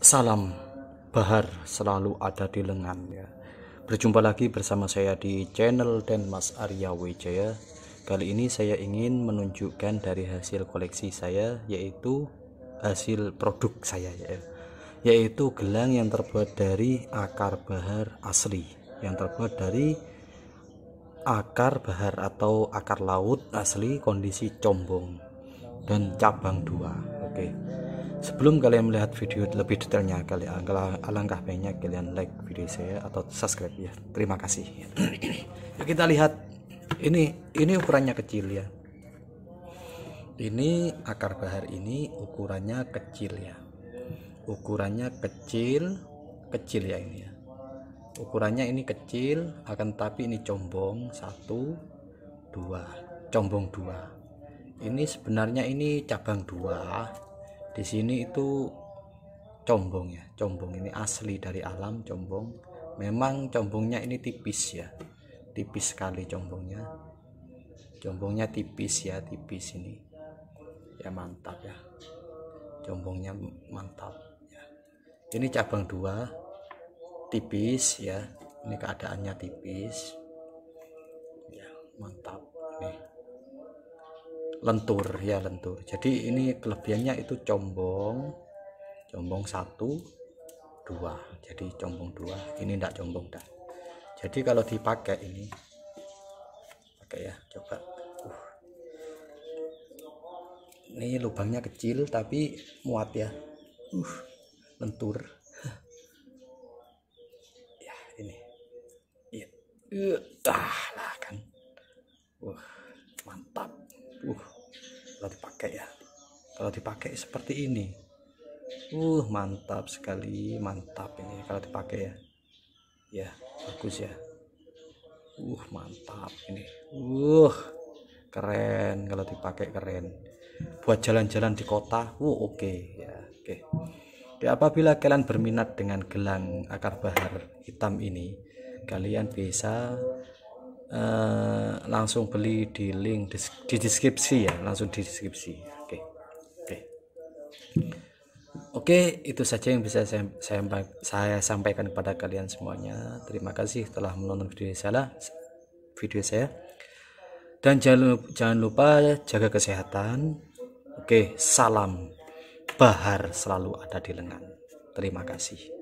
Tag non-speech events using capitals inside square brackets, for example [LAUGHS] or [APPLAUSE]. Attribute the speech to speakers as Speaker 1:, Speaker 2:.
Speaker 1: Salam Bahar selalu ada di lengan ya. Berjumpa lagi bersama saya di channel dan Mas Arya Wijaya. Kali ini saya ingin menunjukkan dari hasil koleksi saya yaitu hasil produk saya ya. Yaitu gelang yang terbuat dari akar bahar asli yang terbuat dari akar bahar atau akar laut asli kondisi combong dan cabang dua. Oke. Sebelum kalian melihat video lebih detailnya, kalian alangkah banyak kalian like video saya atau subscribe ya. Terima kasih. [CLEARS THROAT] ya, kita lihat ini ini ukurannya kecil ya. Ini akar bahar ini ukurannya kecil ya. Ukurannya kecil, kecil ya ini ya. Ukurannya ini kecil, akan tapi ini combong satu, dua, combong dua. Ini sebenarnya ini cabang dua di sini itu combong ya combong ini asli dari alam combong. Memang combongnya ini tipis ya tipis sekali combongnya. Combongnya tipis ya tipis ini. Ya mantap ya. Combongnya mantap ya. Ini cabang dua tipis ya. Ini keadaannya tipis. Ya mantap lentur ya lentur. Jadi ini kelebihannya itu combong combong satu dua. Jadi combong dua ini tidak combong dah. Jadi kalau dipakai ini pakai ya coba. Uh. ini lubangnya kecil tapi muat ya. Uh lentur. [LAUGHS] Ya ini. Iya. Uh, ah lah kan. Uh kalau dipakai ya. Kalau dipakai seperti ini. Uh mantap sekali mantap ini kalau dipakai ya. Ya bagus ya. Uh mantap ini. Uh keren kalau dipakai keren. Buat jalan-jalan di kota uh oke okay. ya oke. Okay. Ya, apabila kalian berminat dengan gelang akar bahar hitam ini, kalian bisa uh, langsung beli di link di deskripsi ya langsung di deskripsi. Oke oke. Oke itu saja yang bisa saya, saya saya sampaikan kepada kalian semuanya. Terima kasih telah menonton video saya video saya. Dan jangan jangan lupa jaga kesehatan. Oke salam bahar selalu ada di lengan. Terima kasih